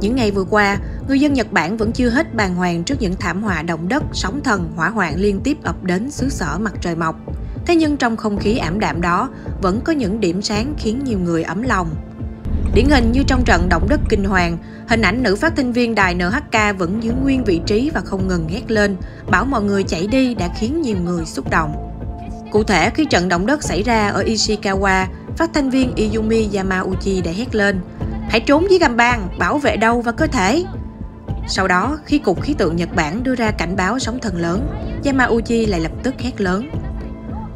Những ngày vừa qua, người dân Nhật Bản vẫn chưa hết bàng hoàng trước những thảm họa động đất, sóng thần, hỏa hoạn liên tiếp ập đến xứ sở mặt trời mọc. Thế nhưng trong không khí ảm đạm đó, vẫn có những điểm sáng khiến nhiều người ấm lòng. Điển hình như trong trận động đất kinh hoàng, hình ảnh nữ phát thanh viên đài NHK vẫn giữ nguyên vị trí và không ngừng hét lên, bảo mọi người chạy đi đã khiến nhiều người xúc động. Cụ thể, khi trận động đất xảy ra ở Ishikawa, phát thanh viên Izumi Yamauchi đã hét lên, hãy trốn dưới gầm bàn, bảo vệ đầu và cơ thể. Sau đó, khi Cục Khí tượng Nhật Bản đưa ra cảnh báo sóng thần lớn, Yamauchi lại lập tức hét lớn.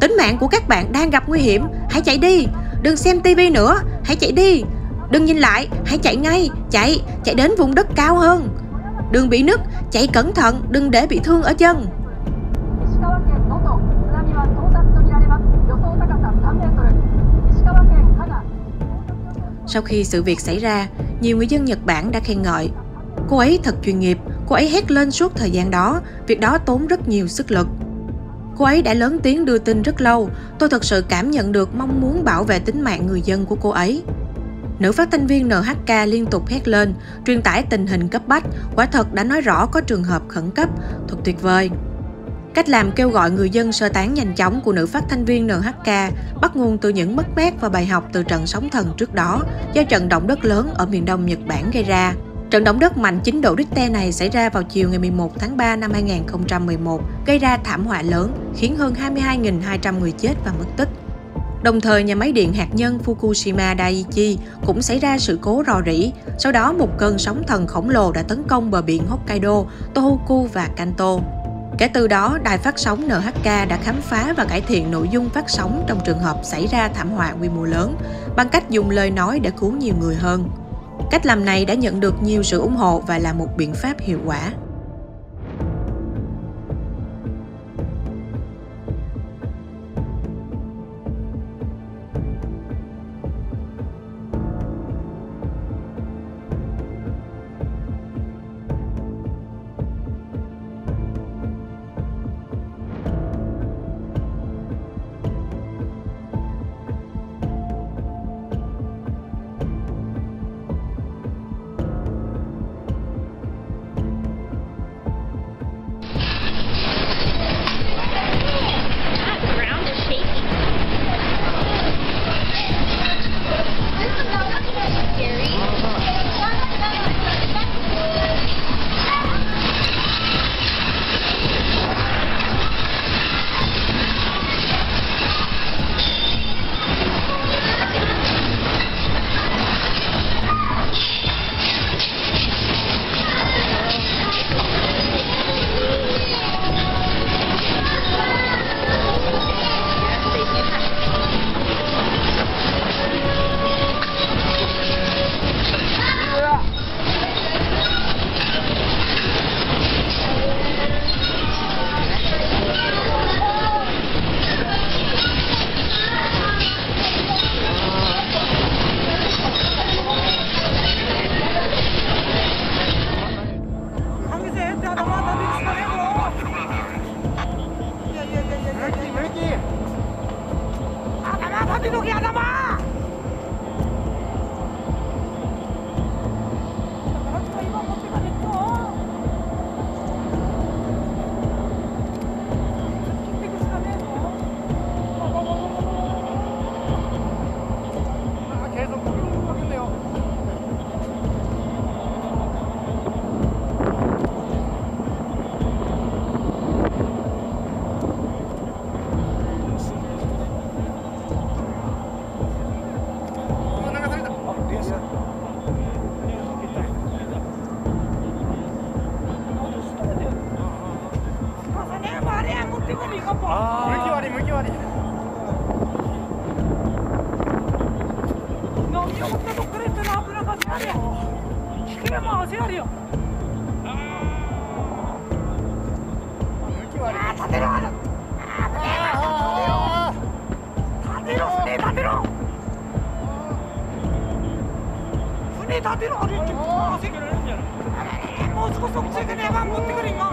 Tính mạng của các bạn đang gặp nguy hiểm, hãy chạy đi, đừng xem tivi nữa, hãy chạy đi, đừng nhìn lại, hãy chạy ngay, chạy, chạy đến vùng đất cao hơn. đừng bị nứt, chạy cẩn thận, đừng để bị thương ở chân. Sau khi sự việc xảy ra, nhiều người dân Nhật Bản đã khen ngợi. Cô ấy thật chuyên nghiệp, cô ấy hét lên suốt thời gian đó, việc đó tốn rất nhiều sức lực. Cô ấy đã lớn tiếng đưa tin rất lâu, tôi thật sự cảm nhận được mong muốn bảo vệ tính mạng người dân của cô ấy. Nữ phát thanh viên NHK liên tục hét lên, truyền tải tình hình cấp bách, quả thật đã nói rõ có trường hợp khẩn cấp, thật tuyệt vời. Cách làm kêu gọi người dân sơ tán nhanh chóng của nữ phát thanh viên NHK bắt nguồn từ những mất mát và bài học từ trận sóng thần trước đó do trận động đất lớn ở miền đông Nhật Bản gây ra. Trận động đất mạnh 9 độ Richter này xảy ra vào chiều ngày 11 tháng 3 năm 2011, gây ra thảm họa lớn, khiến hơn 22.200 người chết và mất tích. Đồng thời, nhà máy điện hạt nhân Fukushima Daiichi cũng xảy ra sự cố rò rỉ. Sau đó, một cơn sóng thần khổng lồ đã tấn công bờ biển Hokkaido, Tohoku và Kanto. Kể từ đó, đài phát sóng NHK đã khám phá và cải thiện nội dung phát sóng trong trường hợp xảy ra thảm họa quy mô lớn bằng cách dùng lời nói để cứu nhiều người hơn. Cách làm này đã nhận được nhiều sự ủng hộ và là một biện pháp hiệu quả. Pode não ganhar na mão! 麦割り麦割り飲み終わったとこから行ったら危なかったやれよ引ければ味あるよ目立てる歩いもう少しそっで行くね持ってくる今